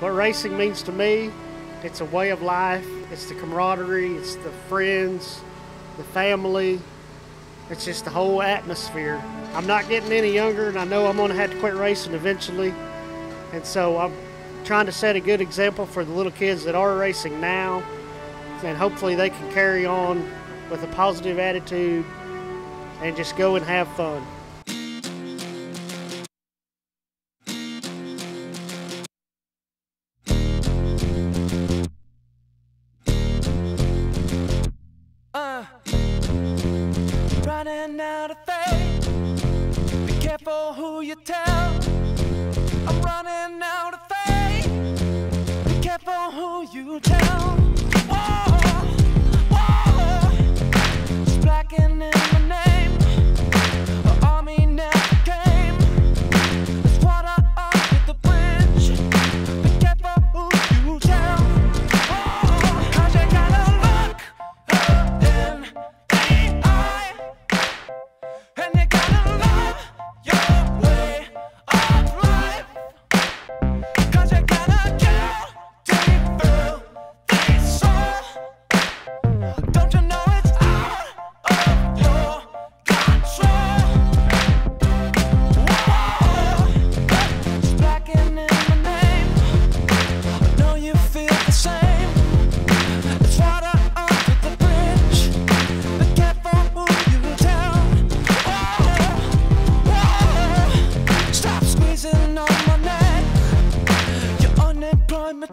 what racing means to me. It's a way of life. It's the camaraderie. It's the friends, the family. It's just the whole atmosphere. I'm not getting any younger, and I know I'm going to have to quit racing eventually. And so I'm trying to set a good example for the little kids that are racing now, and hopefully they can carry on with a positive attitude and just go and have fun. Running out of faith. Be careful who you tell. I'm running out of faith. Be careful who you tell.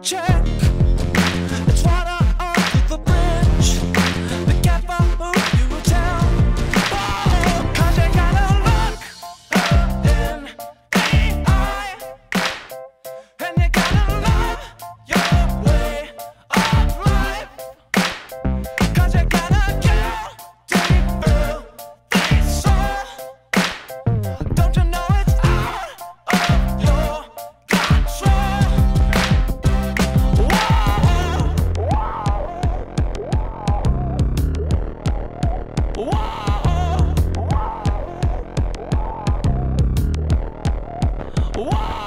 Check. It's Whoa. Whoa.